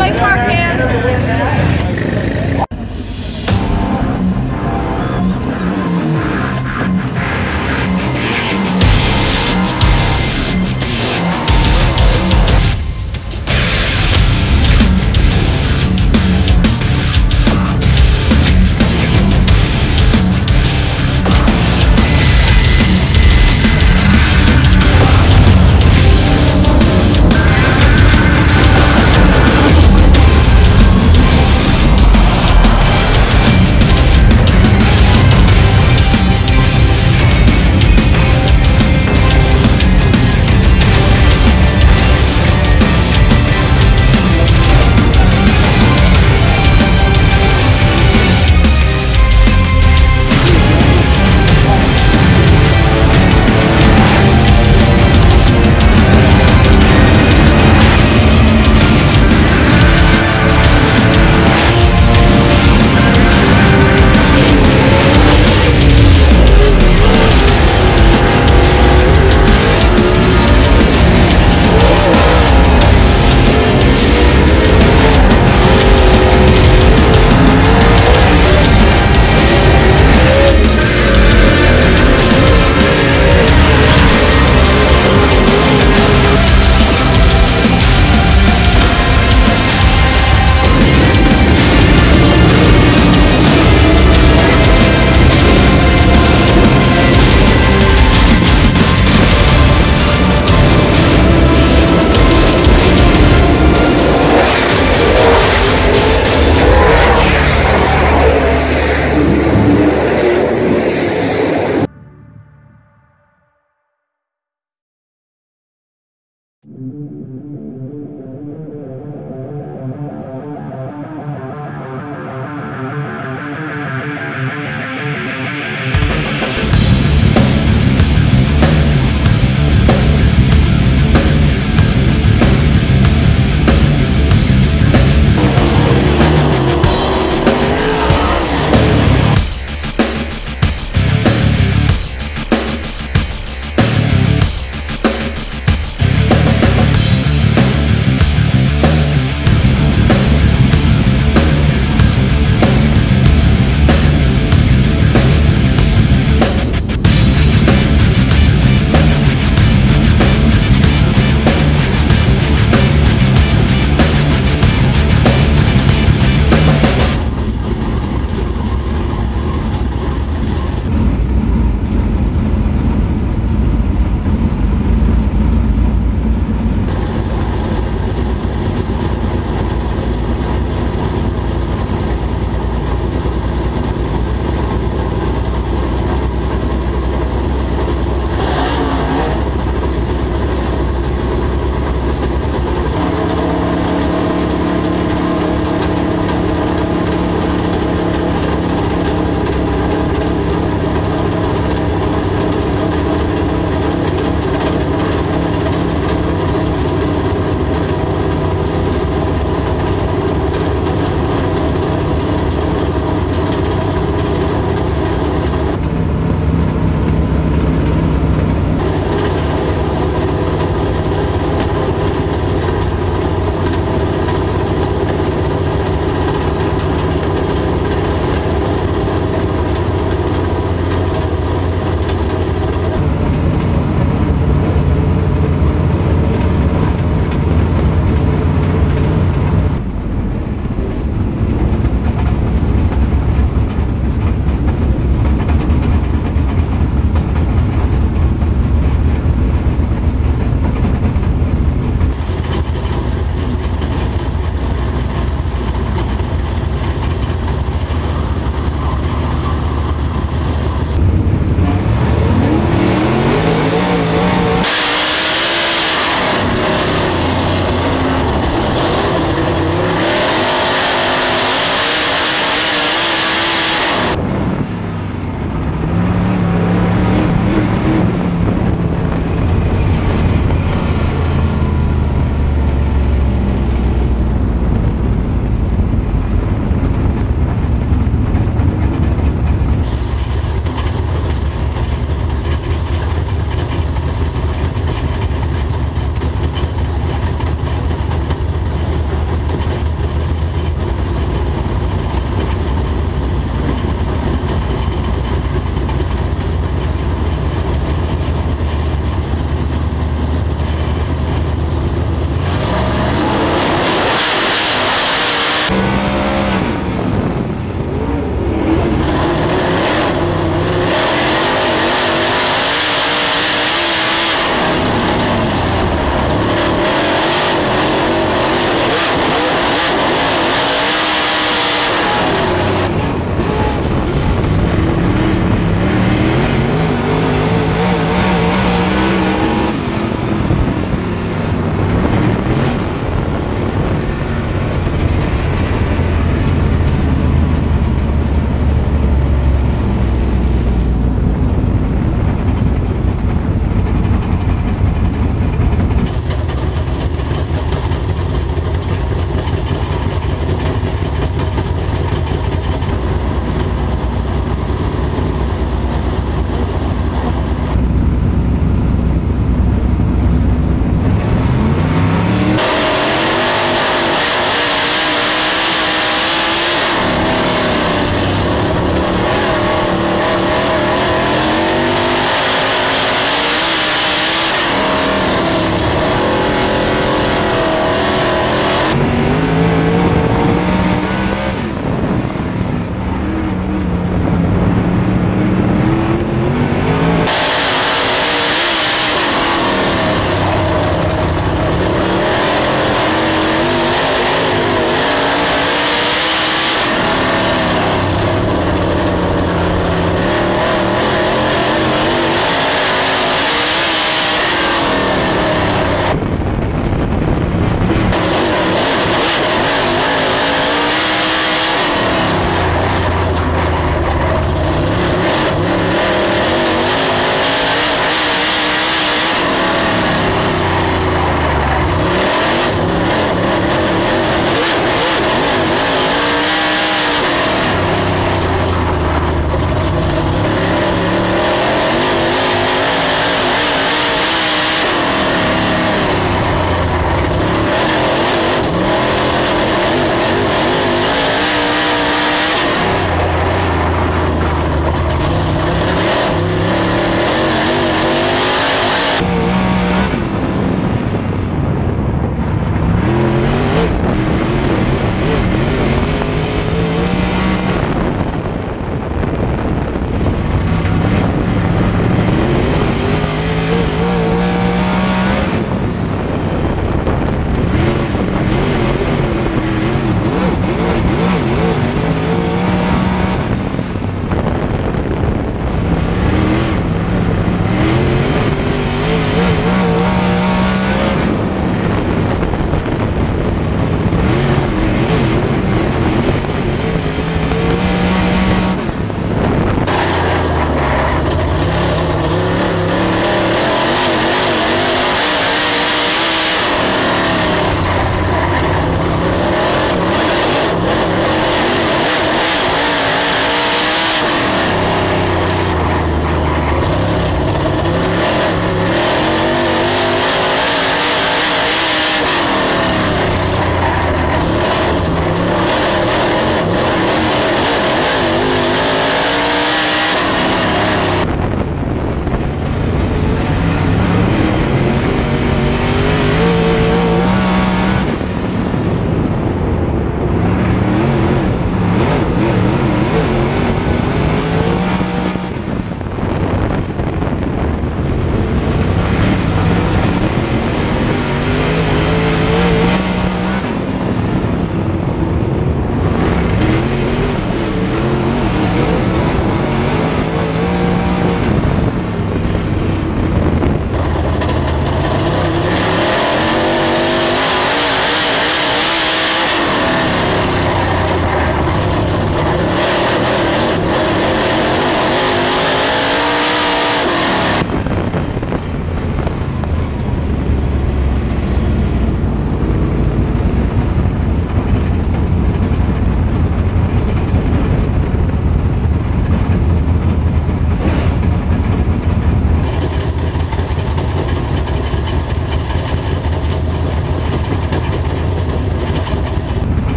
Enjoy park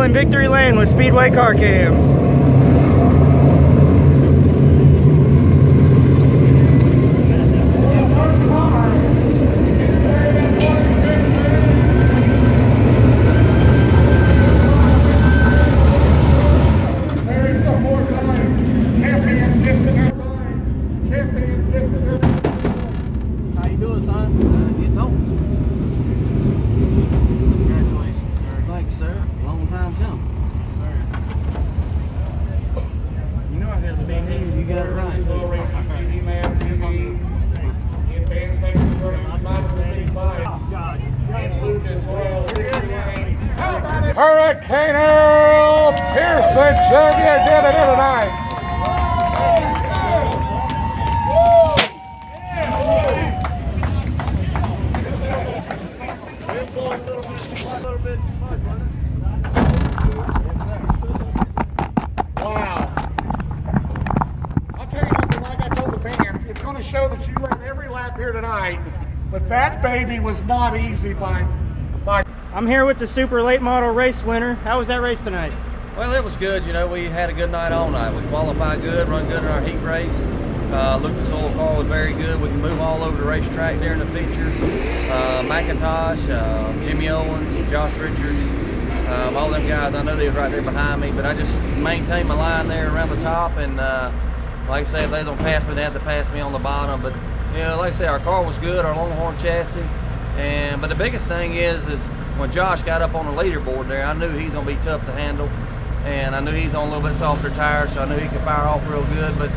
And Victory Lane with Speedway car cams. There's the four-time champion gets another time. Champion gets another. How you doing, son? Getting home. Congratulations, sir. Thanks, sir. Long time coming. Sir. You know I got the big hands. You got it right. FloRacing TV, man, TV. Advanced Nation Running Master Speed Five. And Lucas Oil Victory Lane. How about it? Hurricane Earl Pearson Jr. did it tonight. Wow. I'll tell you something, like I told the fans, it's going to show that you ran every lap here tonight, but that baby was not easy by, by I'm here with the Super Late Model race winner. How was that race tonight? Well, it was good. You know, we had a good night all night. We qualified good, run good in our heat race. Uh, Lucas Oil car was very good. We can move all over the racetrack during the feature. Uh, McIntosh, uh, Jimmy Owens, Josh Richards, um, all them guys. I know they was right there behind me, but I just maintained my line there around the top. And uh, like I said, if they don't pass me, they have to pass me on the bottom. But you know, like I say, our car was good, our Longhorn chassis. And but the biggest thing is, is when Josh got up on the leaderboard there, I knew he's gonna be tough to handle, and I knew he's on a little bit softer tires, so I knew he could fire off real good. But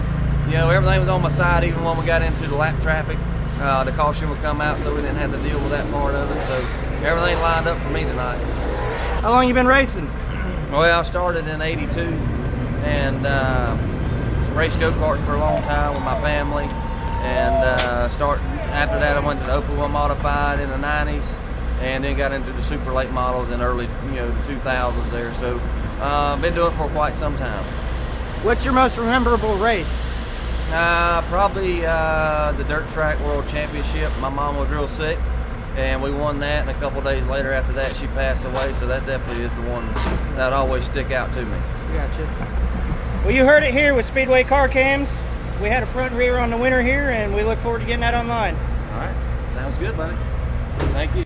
you know, everything was on my side, even when we got into the lap traffic. Uh, the caution would come out, so we didn't have to deal with that part of it. So everything lined up for me tonight. How long you been racing? Well, I started in '82 and uh, raced go karts for a long time with my family, and uh, start after that I went to the One Modified in the '90s, and then got into the super late models in early, you know, the 2000s there. So uh, been doing it for quite some time. What's your most memorable race? Uh, probably uh, the Dirt Track World Championship. My mom was real sick, and we won that. And a couple days later, after that, she passed away. So that definitely is the one that always stick out to me. Gotcha. Well, you heard it here with Speedway car cams. We had a front rear on the winner here, and we look forward to getting that online. All right, sounds good, buddy. Thank you.